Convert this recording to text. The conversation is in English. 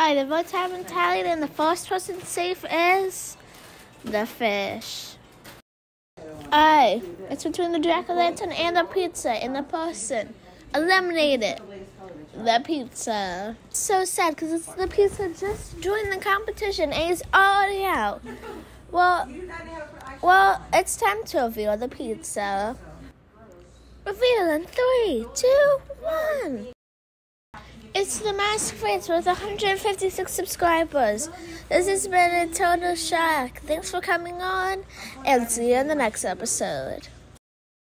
Alright, the votes have been tallied, and the first person safe is the fish. Alright, it's between the jack o' lantern and the pizza, and the person eliminated the pizza. So sad because the pizza just joined the competition and he's already out. Well, well, it's time to reveal the pizza. Reveal in three, two, one. It's the Mask Fritz with 156 subscribers. This has been a total shock. Thanks for coming on, and see you in the next episode.